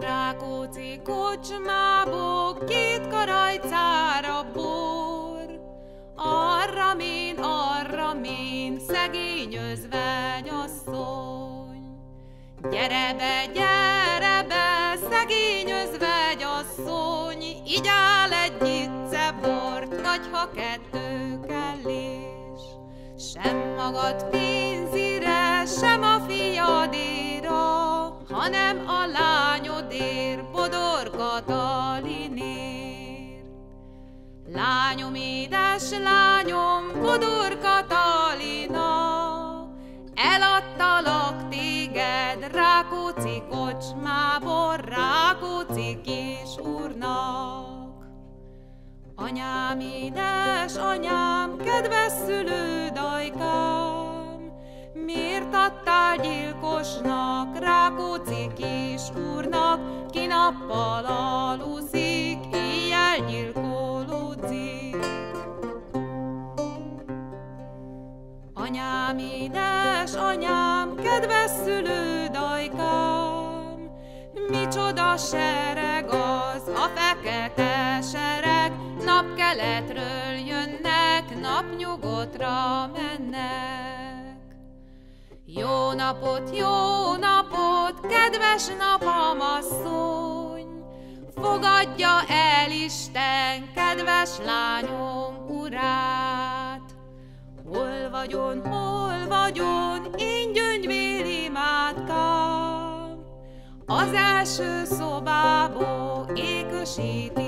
Rákóczi kocsmából két karajcára bor, arra mén, arra mén, szegény özvegyasszony. Gyere be, gyere be, szegény özvegyasszony, így áll egy itce bort, nagy ha kettő kellés. Sem magad pénzire, sem a fiadéra, hanem a lányodér, Bodor Katalinér. Lányom, édes lányom, Bodor Katalina, eladtalak téged Rákóczi kocsmából, Rákóczi kis úrnak. Anyám, édes anyám, kedves szülődajkám, gyilkosnak, Rákóczi kis úrnak, ki nappal aluszik, éjjel gyilkolódzik. Anyám, édes anyám, kedves szülődajkám, micsoda sereg az, a fekete sereg, napkeletről jönnek, napnyugotra mennek. Jó napot, jó napot, kedves napamasszony, fogadja el Isten, kedves lányom urát. Hol vagyon, hol vagyon, én gyöngyvér imádkám, az első szobából ékösíti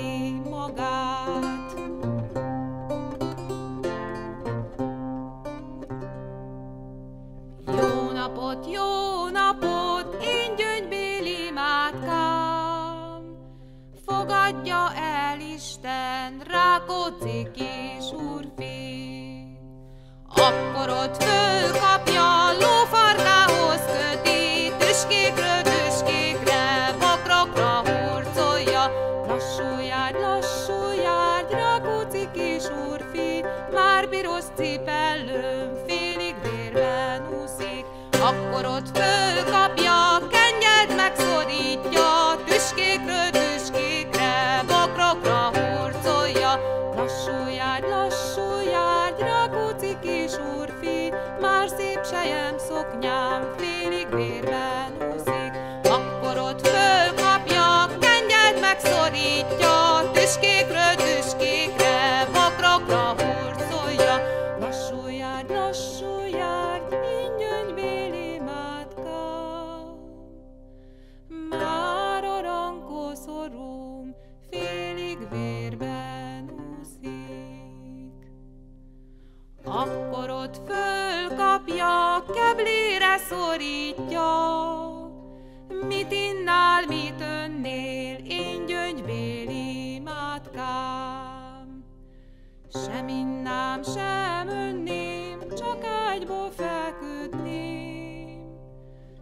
napot, jó napot, én gyöngyvér imádkám, fogadja el Isten, Rákóczi kis úrfi. Akkor ott fölkapja, lófarkához köti, tüskékről tüskékre, bakrokra hurcolja. Lassú járj, lassú járj, Rákóczi kis úrfi, már piros cipellőm úszik. Akkor ott fölkapja, kengyelt megszorítja, tüskékről tüskékre, bakrokra hurcolja. Lassú járj, lassú járj, Rákóczi kis úrfi, már szép sejem szoknyám félig vérben keblére szorítja, mit innál, mit önnél, én gyöngyvél imádkám. Sem innám, sem önném, csak ágyba feküdném.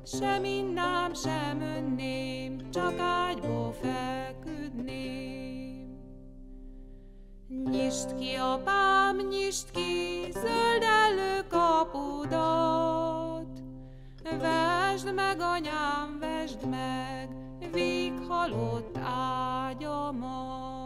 Sem innám, sem önném, csak ágyba feküdném. Nyisd ki, apám, nyisd ki, zöldellő Vesd meg, anyám, vesd meg, vég halott ágyamat.